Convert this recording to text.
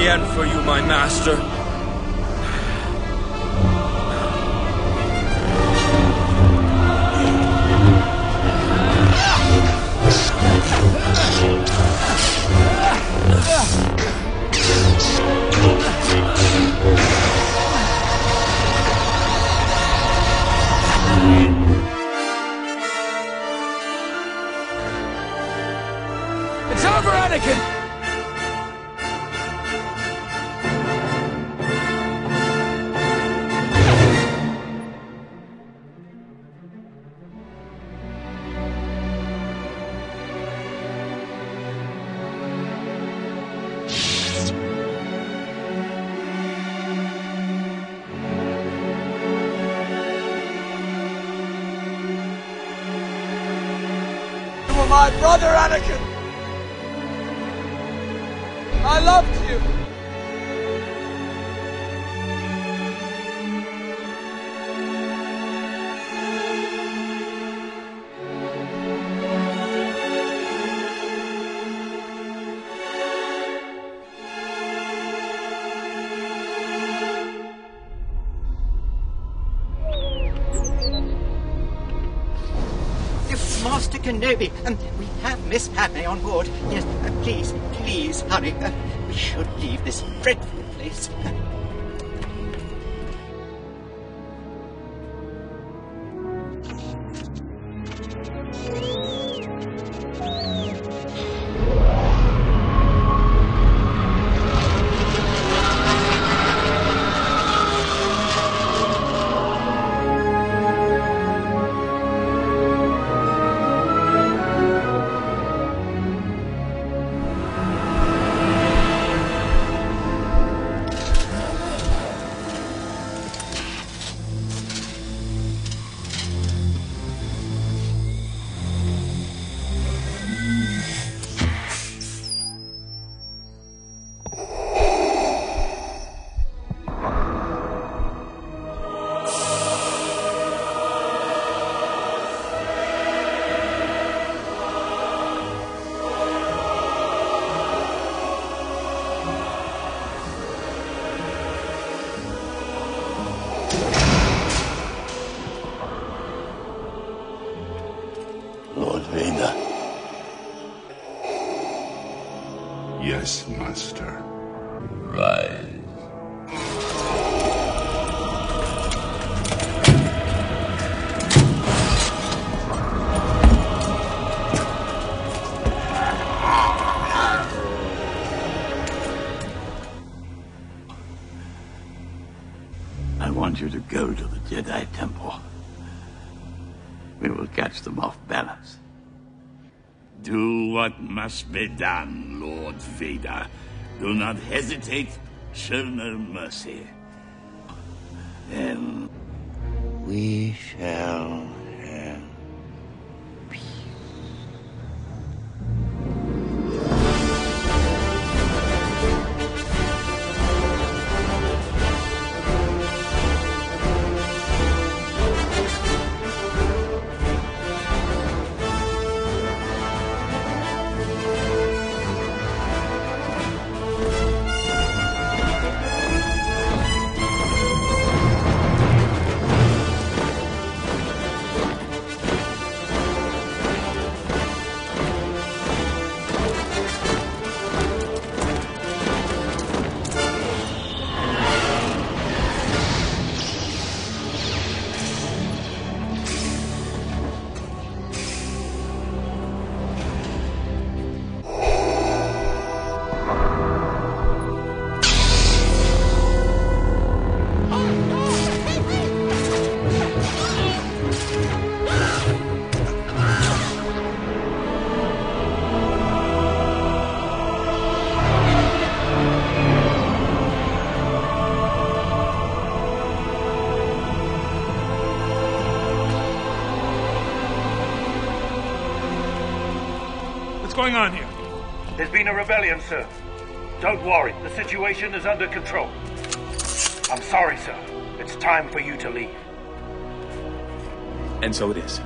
the end for you, my master. My brother, Anakin! I loved you! Master Kenobi, and we have Miss Padme on board. Yes, uh, please, please hurry. Uh, we should leave this dreadful place. Yes, Master. Rise. I want you to go to the Jedi Temple. We will catch them off balance. What must be done, Lord Vader. Do not hesitate. Show no mercy. Then we shall What's going on here? There's been a rebellion, sir. Don't worry, the situation is under control. I'm sorry, sir. It's time for you to leave. And so it is.